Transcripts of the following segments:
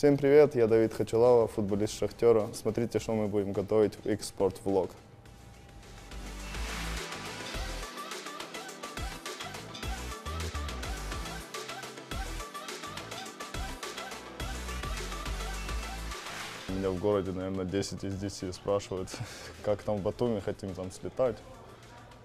Всем привет, я Давид Хачалава, футболист Шахтера. Смотрите, что мы будем готовить в Vlog. Меня в городе, наверное, 10 из 10 спрашивают, как там в Батуми, хотим там слетать.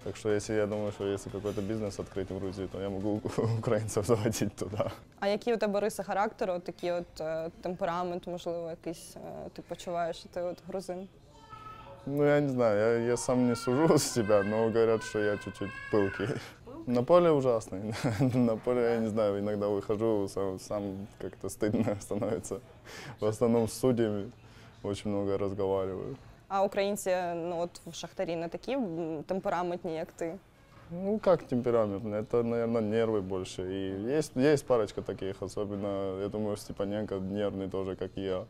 Так что если я думаю, что если какой-то бизнес открыть в Грузии, то я могу украинцев заводить туда. А які у тебе риси характеру, такі от е, темперамент, можливо, якийсь е, ти почуваєш, що ти от грузин? Ну, я не знаю, я, я сам не сужу с себя, но говорят, что я чуть-чуть пылкий. На поле ужасный. На поле, я не знаю, иногда выхожу, сам, сам как-то стыдно становится. В основном с судьями очень много разговариваю. А українці ну от в Шахтарі не такі м, темпераментні, як ти. Ну, как темпераментно, это, наверное, нервы больше. И есть, есть парочка таких, особенно, я думаю, Степаненко нервный тоже, как и я.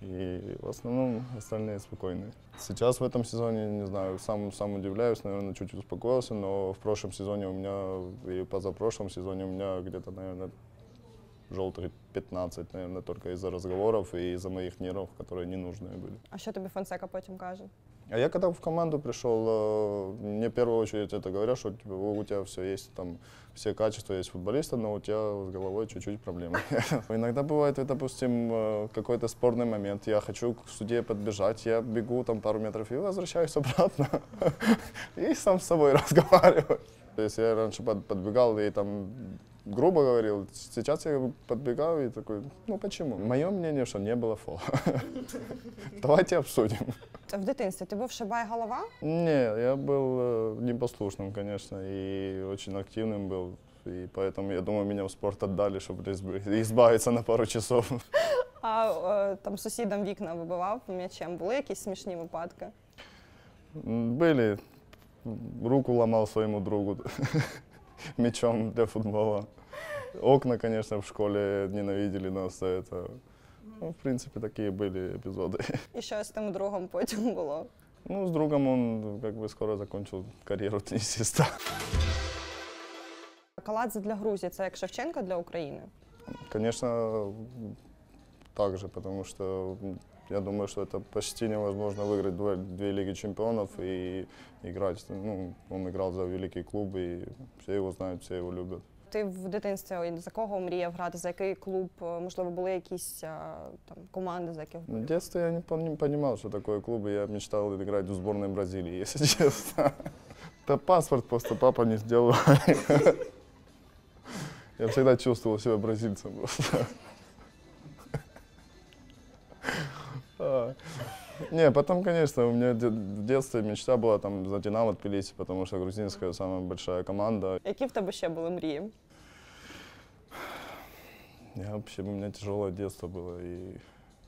И в основном остальные спокойные. Сейчас в этом сезоне, не знаю, сам, сам удивляюсь, наверное, чуть успокоился, но в прошлом сезоне у меня и позапрошлом сезоне у меня где-то, наверное, желтых 15, наверное, только из-за разговоров и из-за моих нервов, которые ненужные были. А що тобі Фонсека потім каже? А я когда в команду пришел, э, мне в первую очередь это говорят, что типа, у тебя все есть, там, все качества есть футболиста, но у тебя с головой чуть-чуть проблемы. Иногда бывает, допустим, э, какой-то спорный момент, я хочу к судье подбежать, я бегу там пару метров и возвращаюсь обратно. И сам с собой разговариваю. Если я раньше под- подбегал и там грубо говорил, сейчас я подбегаю и такой, ну почему? Мое мнение, что не было фола. Давайте обсудим. В дитинстві ти був шибай голова? Не, я был э, непослушным, конечно, и очень активным был. И поэтому, я думаю, меня в спорт отдали, чтобы изб- избавиться на пару часов. А е, там сусідам вікна вибивав м'ячем. Були якісь смішні випадки? М, Были. Руку ломал своему другу мячом для футбола. Окна, конечно, в школе ненавидели нас за это. Ну, в принципе, такие были эпизоды. І що з тим другом потім було? Ну, с другом он как бы скоро закончил карьеру теннисиста. Каладзе для Грузії це як Шевченко для України. Конечно, так же, потому что м, я думаю, что это почти невозможно выиграть две, две Лиги Чемпионов и играть. Ну, он играл за великий клуб, и все его знают, все его любят. Ти в дитинстві ой, за кого мріяв грати, за який клуб? Е, Можливо, були якісь е, там команди, за яких В детстве я не, пон- не понимал, что такое клуб, и я мечтал играть в сборной Бразилии, если честно. Да паспорт просто папа не сделал. Я всегда чувствовал себя бразильцем просто. А. Не, потом, конечно, у меня де- в детстве мечта была там за Динамо Тбилиси, потому что грузинская самая большая команда. які в тебе ще були мрії? Я вообще, у меня тяжелое детство было и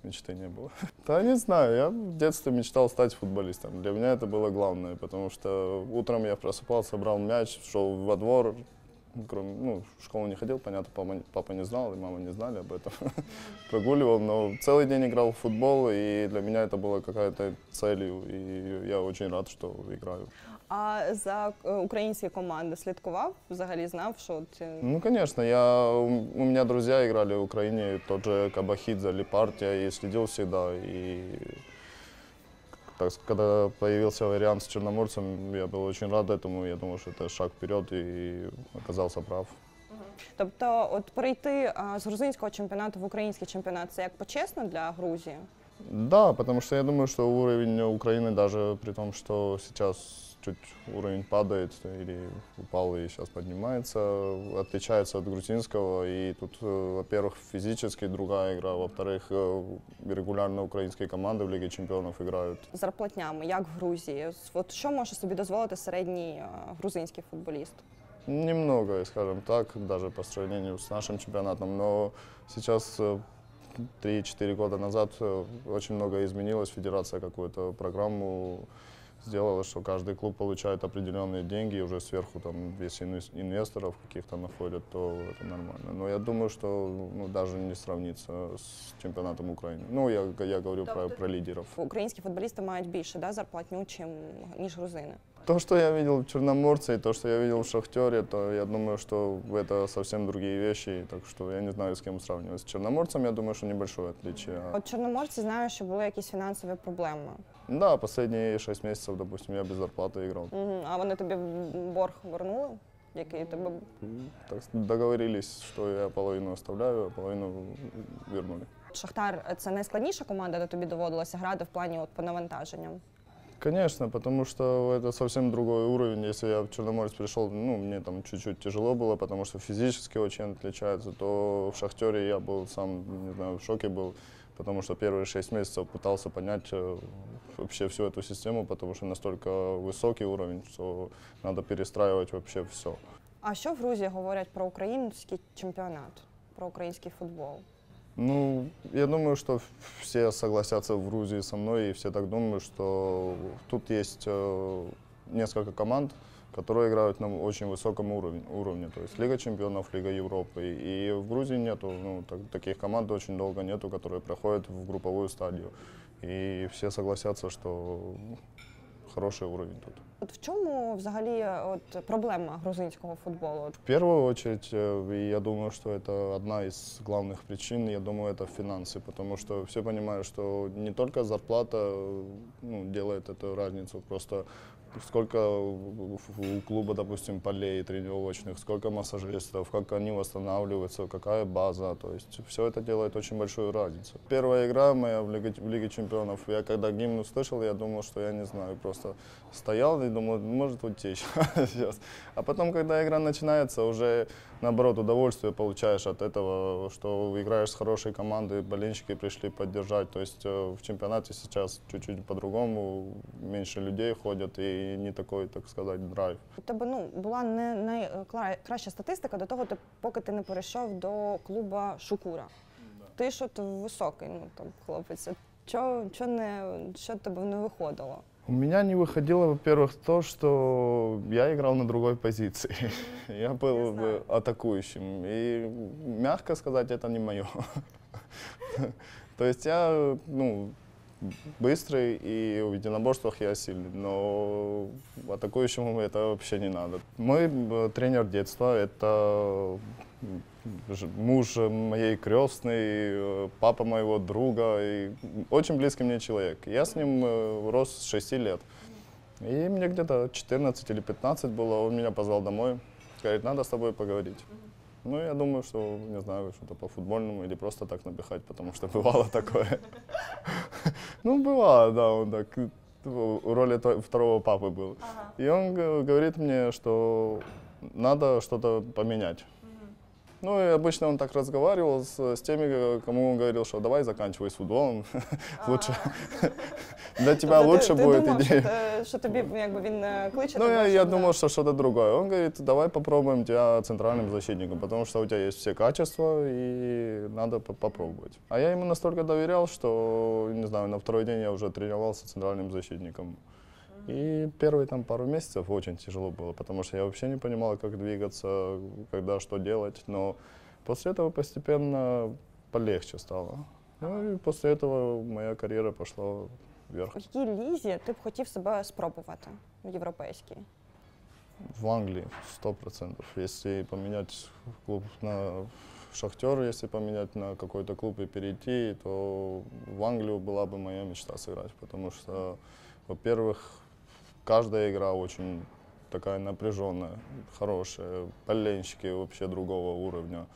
мечты не было. Да не знаю, я в детстве мечтал стать футболистом. Для меня это было главное, потому что утром я просыпался, брал мяч, шел во двор, кроме, ну, в школу не ходил, понятно, папа, папа не знал, и мама не знали об этом. Прогуливал, но целый день играл в футбол, и для меня это было какая-то целью, и я очень рад, что играю. А за е, українські команди слідкував? Взагалі знав, що от, е, Ну, конечно, я, у у меня друзья играли в Украине, тот же Кабахидзе, Лепартия, и следил всегда. И так, с- когда появился вариант с Черноморцем, я был очень рад этому. Я думал, что это шаг вперед, и оказался прав. Тобто, от перейти а, з грузинського чемпіонату в український чемпіонат це як почесно для Грузії? Да, потому что я думаю, что уровень Украины, даже при том, что сейчас чуть уровень падает или упал и сейчас поднимается, отличается от грузинского. И тут, э, во-первых, физически другая игра, во-вторых, э, регулярно украинские команды в Лиге чемпионов играют. Зарплатнями, як в Грузії? От що може собі дозволити середній а, грузинський футболіст? Немного, скажем так, даже по сравнению с нашим чемпионатом, но сейчас э, 3-4 года назад э, очень много изменилось. Федерация какую-то программу сделала, что каждый клуб получает определенные деньги, и уже сверху там, если инвес- инвесторов каких-то находят, то это нормально. Но я думаю, что ну, даже не сравнится с чемпионатом Украины. Ну, я, я говорю про, про лидеров. Українські футболісти мають більше да, зарплатню, чим, ніж грузини. То, что я видел в Черноморце и то, что я видел в Шахтере, то я думаю, что это совсем другие вещи. Так что я не знаю, с кем сравнивать. С Черноморцем, я думаю, что небольшое отличие. От чорноморці знаю, що були якісь фінансові проблеми. Да, последние шесть месяцев, допустим, я без зарплаты играл. Угу. А вони тобі борг вернули? Який тебе? Так договорились, что я половину оставляю, а половину вернули. Шахтар це найскладніша команда, де тобі доводилося грати в плані от, по навантаженням. Конечно, потому что это совсем другой уровень. Если я в Черноморец пришел, ну, мне там чуть-чуть тяжело было, потому что физически очень отличается, то в Шахтере я был сам, не знаю, в шоке был, потому что первые шесть месяцев пытался понять э, вообще всю эту систему, потому что настолько высокий уровень, что надо перестраивать вообще все. А що в Грузії говорять про український чемпіонат, про український футбол? Ну, я думаю, что все согласятся в Грузии со мной, и все так думают, что тут есть э, несколько команд, которые играют на очень высоком уровне, уровне, то есть Лига чемпионов, Лига Европы. И в Грузии нету, ну, так- таких команд очень долго нету, которые проходят в групповую стадию. И все согласятся, что хороший уровень тут. От в чому взагалі от проблема грузинського футболу? От В первую очередь, я думаю, что это одна из главных причин, я думаю, это финансы, потому что все понимают, что не только зарплата э, ну, делает эту разницу, просто сколько у клуба, допустим, полей тренировочных, сколько массажистов, как они восстанавливаются, какая база, то есть все это делает очень большую разницу. Первая игра моя в Лиге, в Лиге чемпионов, я когда гимн услышал, я думал, что я не знаю, просто стоял и думал, может утечь сейчас. А потом, когда игра начинается, уже наоборот удовольствие получаешь от этого, что играешь с хорошей командой, болельщики пришли поддержать. То есть э, в чемпионате сейчас чуть-чуть по-другому, меньше людей ходят и не такой, так сказать, драйв. у тебе ну була не найкраща статистика до того, ти- поки ти не перейшов до клуба Шукура. Ти ж от високий, ну там хлопець. От Чо, чо не що тебе не виходило? У меня не выходило, во-первых, то, что я играл на другой позиции. Я был бы атакующим. И, мягко сказать, это не мое. То есть я, ну, быстрый и в единоборствах я сильный, но атакующему это вообще не надо. Мой э, тренер детства — это муж моей крестной, э, папа моего друга, и очень близкий мне человек. Я с ним э, рос с 6 лет. И мне где-то 14 или 15 было, он меня позвал домой, говорит, надо с тобой поговорить. Ну, я думаю, что, не знаю, что-то по футбольному или просто так напихать, потому что бывало такое. Ну, бывало, да, он так в роли то- второго папы был. И он говорит мне, что надо что-то поменять. Ну и обычно он так разговаривал с, с теми, кому он говорил, что давай заканчивай с футболом, лучше для тебя лучше будет идея. Що, тобі якби він кличе? Ну, я, думал, что что-то другое. Он говорит, давай попробуем тебя центральным защитником, потому что у тебя есть все качества и надо по- попробовать. А я ему настолько доверял, что, не знаю, на второй день я уже тренировался центральным защитником. И первые там пару месяцев очень тяжело было, потому что я вообще не понимал, как двигаться, когда что делать. Но после этого постепенно полегче стало. Ну и после этого моя карьера пошла вверх. В якій лізі ти б хотів себе спробувати в європейській? В Англии сто процентов. Если поменять клуб на Шахтер, если поменять на какой-то клуб и перейти, то в Англию была бы моя мечта сыграть, потому что, во-первых, каждая игра очень такая напряженная, хорошая, болельщики вообще другого уровня,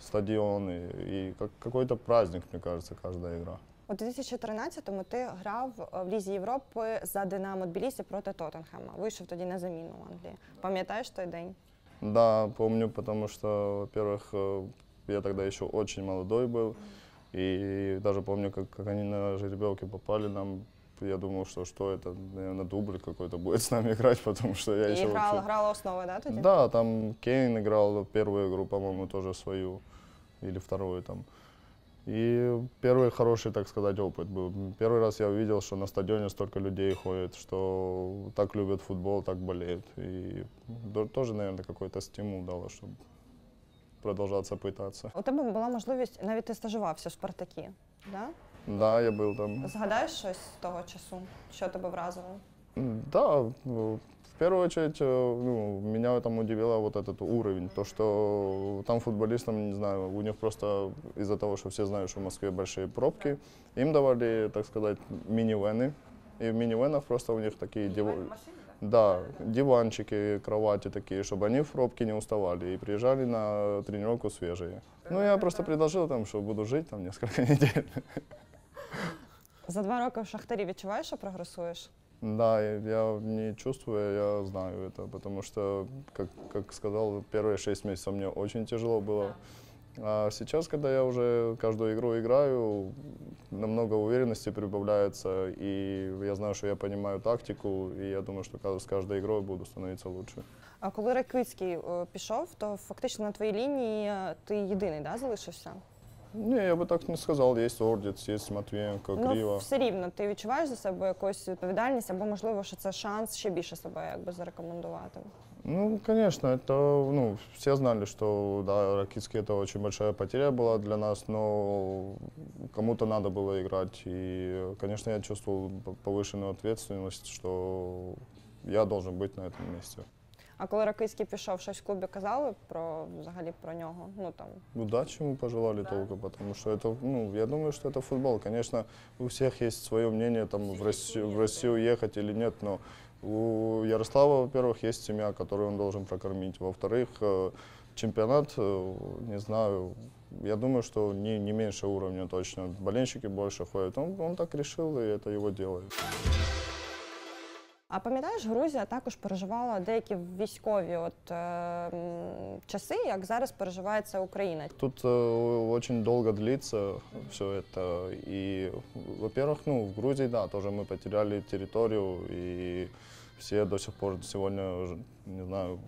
стадионы и как, какой-то праздник, мне кажется, каждая игра. У 2013-му ти грав е, в Лізі Європи за Динамо Тбілісі проти Тоттенхема. Вийшов тоді на заміну в Англії. Пам'ятаєш той день? Да, помню, потому что, во-первых, э, я тогда еще очень молодой был, и даже помню, как, как они на жеребьевке попали нам. Я думал, что что это, наверное, дубль какой-то будет с нами играть, потому что я І еще грала, вообще... грала основи, да, тоді? Да, там Кейн играл первую игру, по-моему, тоже свою, или вторую там. И первый хороший, так сказать, опыт был. Первый раз я увидел, что на стадионе столько людей ходит, что так любят футбол, так болеют. И до- тоже, наверное, какой-то стимул дало, чтобы продолжаться пытаться. У тебе була можливість, навіть ти стажувався в Спартакі. Да? Да, я был там. Згадаєш щось з того часу, що тебе вразило? Да, в первую очередь, э, ну, меня там удивило вот этот уровень, то, что там футболистам, не знаю, у них просто из-за того, что все знают, что в Москве большие пробки, им давали, так сказать, минивены, и в минивенах просто у них такие див... да, диванчики, кровати такие, чтобы они в пробке не уставали и приезжали на тренировку свежие. Ну, я просто предложил там, что буду жить там несколько недель. За два роки в Шахтарі відчуваєш, що прогресуєш? Да, я- я не чувствую, я знаю это, потому что, как, как сказал, первые шесть месяцев мне очень тяжело было. А сейчас, когда я уже каждую игру играю, намного уверенности прибавляется, и я знаю, что я понимаю тактику, и я думаю, что ка- с каждой игрой буду становиться лучше. А коли Ракицький е, пішов, то фактично на твоїй лінії е, ти єдиний да, залишився? Не, я бы так не сказал, есть Ордец, есть Матвеенко, Ну, Криво. все рівно, ти відчуваєш за себе якусь відповідальність, або можливо, що це шанс ще більше себе якби зарекомендувати. Ну, конечно, это, ну, все знали, что, да, Ракитский это очень большая потеря была для нас, но кому-то надо было играть. И, конечно, я чувствовал п- повышенную ответственность, что я должен быть на этом месте. А коли Ракицький пішов, щось в клубі казали про взагалі про нього? Ну там Удачи ему пожелали только, потому что это, ну, я думаю, что это футбол. Конечно, у всех есть свое мнение, там, в Россию, в Россию ехать или нет, но у Ярослава, во-первых, есть семья, которую он должен прокормить. Во-вторых, э, чемпионат, э, не знаю, я думаю, что не, не меньше уровня точно. Болельщики больше ходят. Он, он так решил, и это его делает. А пам'ятаєш, Грузія також переживала деякі військові от, е, м, часи, як зараз переживає це Україна. Тут э, очень долго длится все это. И, во-первых, ну, в Грузии, да, тоже мы потеряли территорию, и все до сих пор сегодня, ж- не знаю,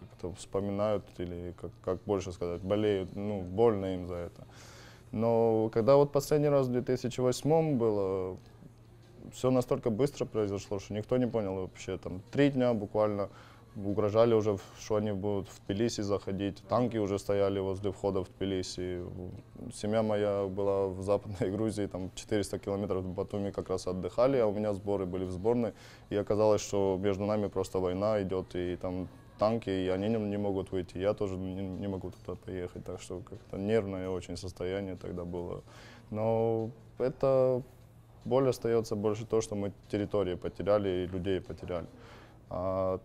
как это вспоминают или как, как больше сказать, болеют, ну, больно им за это. Но когда вот последний раз в 2008 было, все настолько быстро произошло, что никто не понял вообще. Там три дня буквально угрожали уже, что они будут в Тбилиси заходить. Танки уже стояли возле входа в Тбилиси. Семья моя была в Западной Грузии, там 400 километров до Батуми как раз отдыхали, а у меня сборы были в сборной. И оказалось, что между нами просто война идет, и там танки, и они не могут выйти. Я тоже не, не могу туда поехать, так что как-то нервное очень состояние тогда было. Но это боль остается больше то, что мы территории потеряли и людей потеряли. А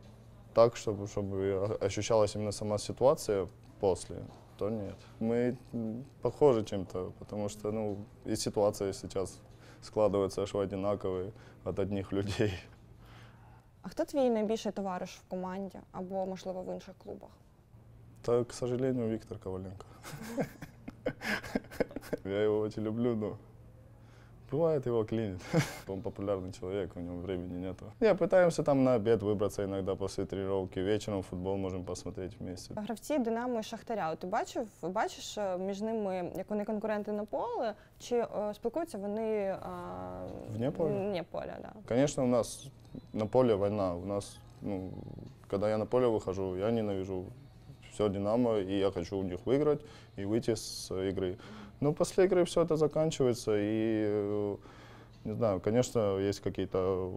так, чтобы, чтобы ощущалась именно сама ситуация после, то нет. Мы м, похожи чем-то, потому что ну, и ситуация сейчас складывается аж одинаковые от одних людей. А хто твій найбільший товариш в команді або, можливо, в інших клубах? Так, к сожалению, Виктор Коваленко. Я его очень люблю, но бывает его клинит. Он популярный человек, у него времени нету. Не, пытаемся там на обед выбраться иногда после тренировки. Вечером футбол можем посмотреть вместе. Гравці Динамо і Шахтаря. От Ти бачив, бачиш е, між ними, як вони конкуренти на поле, чи е, спілкуються вони е, Вне поля? Вне поля, да. Конечно, у нас на поле война. У нас, ну, когда я на поле выхожу, я ненавижу все Динамо, и я хочу у них выиграть и выйти с игры. Но после игры все это заканчивается, и, э, не знаю, конечно, есть какие-то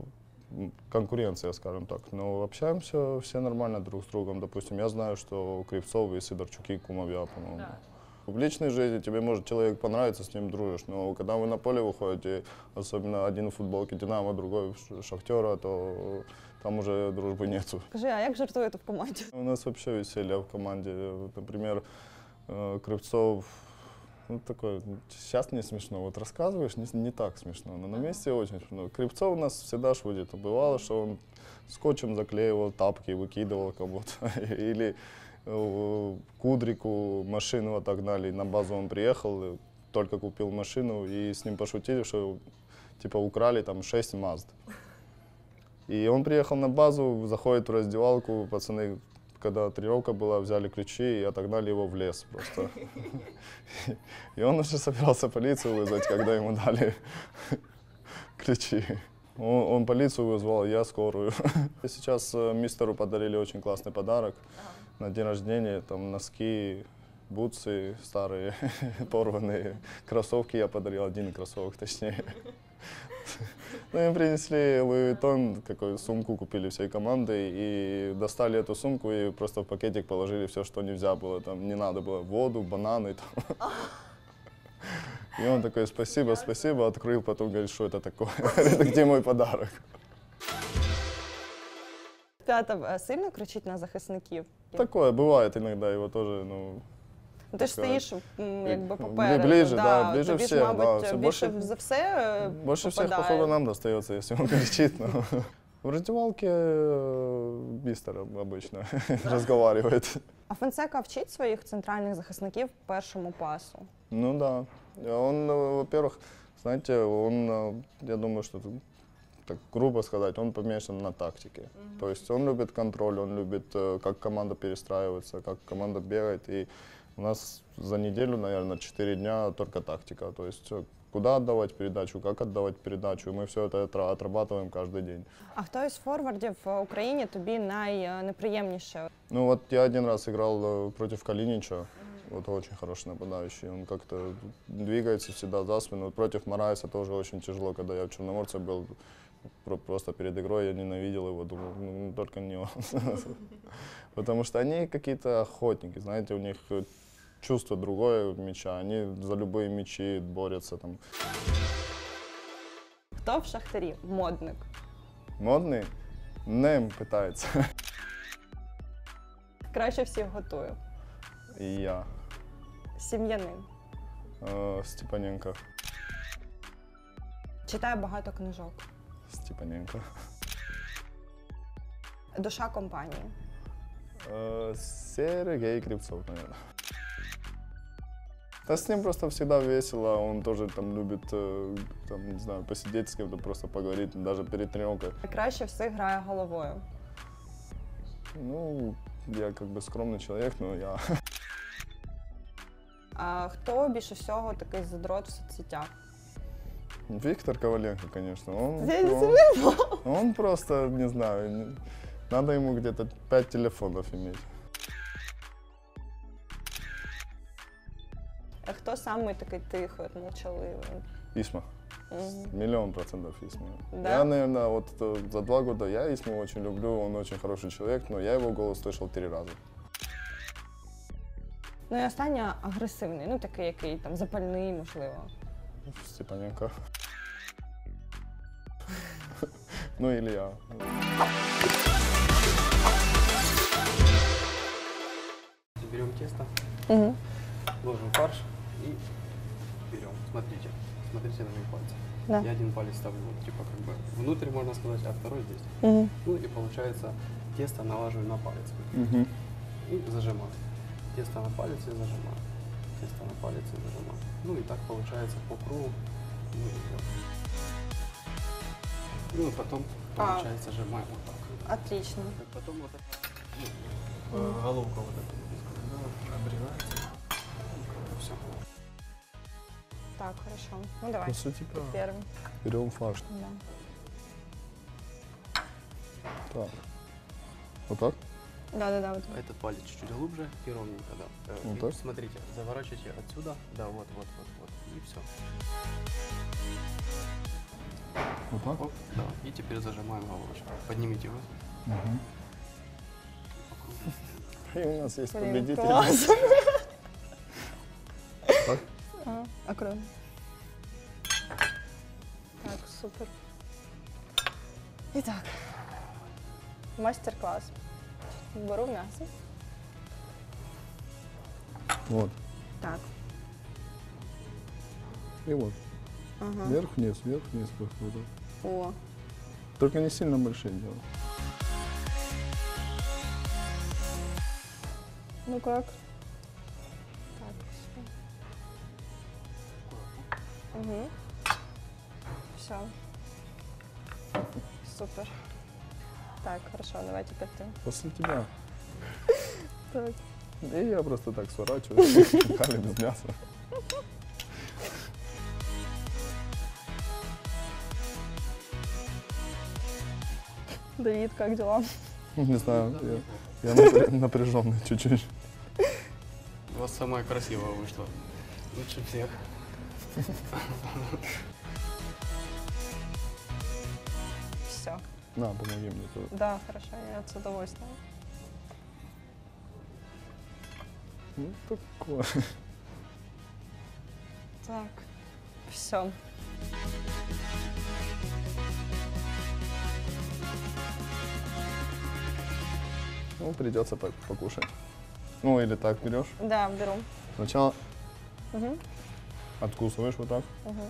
м, конкуренция, скажем так, но общаемся все нормально друг с другом. Допустим, я знаю, что Кривцов и Сидорчуки кумовья, по-моему. В личной жизни тебе может человек понравиться, с ним дружишь, но когда вы на поле выходите, особенно один в футболке Динамо, другой Шахтера, то там уже дружбы нету. Скажи, а як жартуєте в команді? У нас вообще веселье в команде. Например, э, Кривцов, ну такой, сейчас не смешно, вот рассказываешь, не, не так смешно, но на месте очень смешно. Кривцов у нас всегда шутит. Бывало, что он скотчем заклеивал тапки, выкидывал кому-то. Или э, Кудрику машину отогнали, на базу он приехал, э, только купил машину, и с ним пошутили, что типа украли там 6 Мазд. И он приехал на базу, заходит в раздевалку, пацаны, когда тренировка была, взяли ключи и отогнали его в лес просто. И он уже собирался полицию вызвать, когда ему дали ключи. Он, он полицию вызвал, я скорую. Сейчас э, мистеру подарили очень классный подарок на день рождения, там носки, бутсы старые, порванные, кроссовки я подарил, один кроссовок точнее. Ну, им принесли Vuitton, какую сумку купили всей командой, и достали эту сумку и просто в пакетик положили все, что нельзя было. Там не надо было воду, бананы. Там. И он такой, спасибо, спасибо, открыл, потом говорит, что это такое. Это где мой подарок? Тата е, сильно кричить на захисників. Такое бывает иногда, его тоже, Ну, Ти ж Сказати. стоїш м, якби Бли- попереду. ближче, да, ближче тобі всіх, ж, мабуть, да, все більше більше- за все е, больше всех, попадає. походу, нам достается, если он кричит. но В раздевалке э, мистер обычно разговаривает. А Фонсека вчить своїх центральних захисників першому пасу. Ну да. Он, э, во-первых, знаете, он, э, я думаю, что тут, так грубо сказать, он помешан на тактике. То есть он любит контроль, он любит, э, как команда перестраивается, как команда бегает. И у нас за неделю, наверное, 4 дня только тактика. То есть э, куда отдавать передачу, как отдавать передачу. И мы все это отра- отрабатываем каждый день. А хто із форвардів в Україні тобі найнеприємніше? Ну вот я один раз играл э, против Калинича. Вот очень хороший нападающий. Он как-то двигается всегда за спину. Вот против Марайса тоже очень тяжело, когда я в Черноморце был. про- Просто перед игрой я ненавидел его, думал, ну, только не он. Потому что они какие-то охотники, знаете, у них э, чувство другое мяча. Они за любые мячи борются. Там. Хто в шахтарі? Модник. Модный? Нем пытается. Краще всіх готує. И я. Сім'янин. Э, Степаненко. Читає багато книжок. Степаненко. Душа компанії. Э, Сергей Кривцов, наверное. Да с ним просто всегда весело, он тоже там любит, э, там, не знаю, посидеть с кем-то, просто поговорить, даже перед тренировкой. Краще всіх грає головою. Ну, я как бы скромный человек, но я... А хто більше всього такий задрот в соцсетях? Виктор Коваленко, конечно, он, Я не он, он просто, не знаю, не- надо ему где-то пять телефонов иметь. А хто самий такий тихий, от молчаливий? Исма. Мгм. Миллион процентов Исма. Да? Я, наверное, вот за два года я Исму очень люблю, он очень хороший человек, но я его голос слышал три раза. Ну і останнє агресивний, ну такий, який там запальний, можливо. Степаненко. Ну или я. Берем тесто, Угу. ложим фарш и берем. Смотрите, смотрите на мои пальцы. Да. Я один палец ставлю, вот, типа как бы внутрь, можно сказать, а второй здесь. Угу. Ну и получается тесто налаживаю на палец Мгм. и зажимаю. Тесто на палец и зажимаю. Тесто на палец и зажимаю. Ну и так получается по кругу. Ну, идем. Ну и потом А. получается сжимаем вот так. Отлично. И Потом вот это, ну, э, головка вот эта Так, хорошо. Ну давай. По сути, да. Первым. Берем фарш. Да. Так. Вот так? Да, да, да. Вот. Этот палец чуть-чуть глубже и ровненько, да. Э, Вот и так? Смотрите, заворачивайте отсюда, да, вот, вот, вот, вот, и все. Вот так? Оп, да. И теперь зажимаем головочку. Поднимите его. Мгм. И у нас есть Блин, победитель. Аккуратно. Так, супер. Итак, мастер-класс. Беру м'ясо. Вот. Так. И вот. Ага. Вверх-вниз, вверх-вниз. вот так. О. Только не сильно большие делать. Ну как? Угу. Все. Супер. Так, хорошо, давай теперь ты. После тебя. Так. И я просто так сворачиваю. Руками без мяса. Давид, как дела? Не знаю, я, я напря- напряженный чуть-чуть. У вас самое красивое вышло. Лучше всех. На, помоги мне тоже. Да, хорошо, я с удовольствием. Ну, такое. Так, все. Ну, придется по- покушать. Ну, или так берешь. Да, беру. Сначала Угу, откусываешь вот так. угу.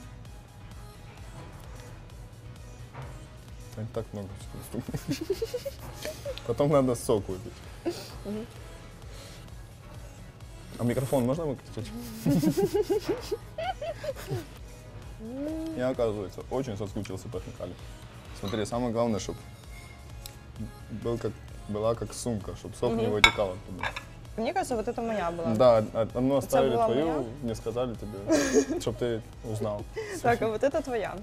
Так много. Потом надо сок выпить. Мгм. А микрофон можно выключить? Я, оказывается, очень соскучился по хинкали. Смотри, самое главное, чтобы был как, была как сумка, чтобы сок не вытекал оттуда. Мне кажется, вот это моя была. Да, а- одну оставили была твою, моя? не сказали тебе, чтобы ты узнал. Так, а вот это твоя.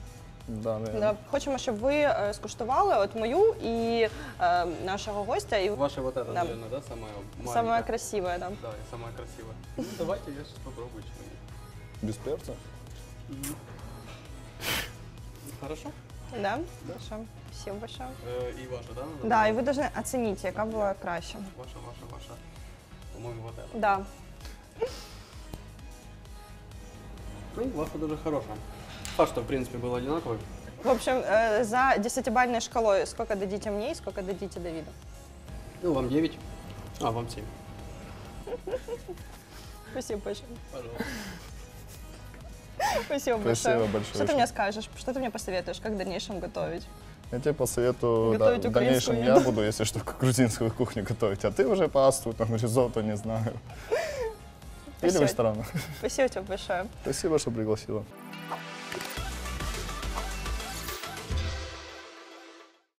Да, наверное. Да. Хочемо, щоб ви е, скуштували от мою і е, нашого гостя, і Ваша вот эта, Да. наверное, да, самая маленькая? саме красиве. Да. Да, и самая красивая. Ну, давайте я сейчас попробую что-нибудь. Без перца? Хорошо? Да? Хорошо. Спасибо большое. Э, и ваша, да? надо? Да, і ви повинні оцінити, яка була краща. Ваша, ваша, ваша. По-моему, вот эта. Да. Ну, ваша даже хорошая. Фарш-то, в принципе, был одинаковый. В общем, е, за 10-бальной шкалой сколько дадите мне и сколько дадите Давиду? Ну, вам 9, а вам 7. Спасибо большое. Пожалуйста. Спасибо большое. Спасибо большое. Что ты мне скажешь? Что ты мне посоветуешь, как в дальнейшем готовить? Я тебе посоветую, да, в дальнейшем я буду, если что, грузинскую кухню готовить, а ты уже пасту, там, ризотто, не знаю. Или в Спасибо. ресторан. Спасибо тебе большое. Спасибо, что пригласила.